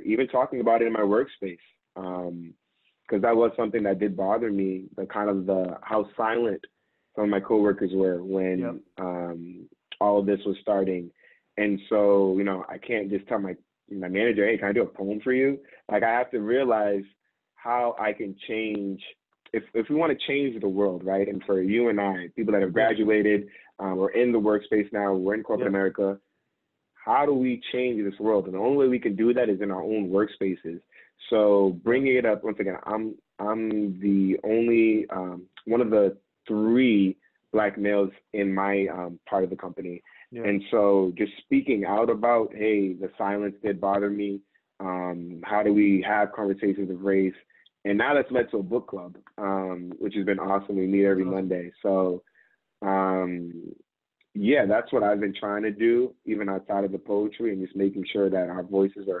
even talking about it in my workspace. Um, because that was something that did bother me, the kind of the how silent some of my coworkers were when yep. um, all of this was starting. And so, you know, I can't just tell my my manager, hey, can I do a poem for you? Like I have to realize how I can change if if we want to change the world, right? And for you and I, people that have graduated, um, we're in the workspace now, we're in corporate yep. America. How do we change this world? And the only way we can do that is in our own workspaces. So bringing it up once again, I'm I'm the only um, one of the three black males in my um, part of the company, yeah. and so just speaking out about hey, the silence did bother me. Um, how do we have conversations of race? And now that's led to a book club, um, which has been awesome. We meet every Monday, so um, yeah, that's what I've been trying to do, even outside of the poetry, and just making sure that our voices are heard.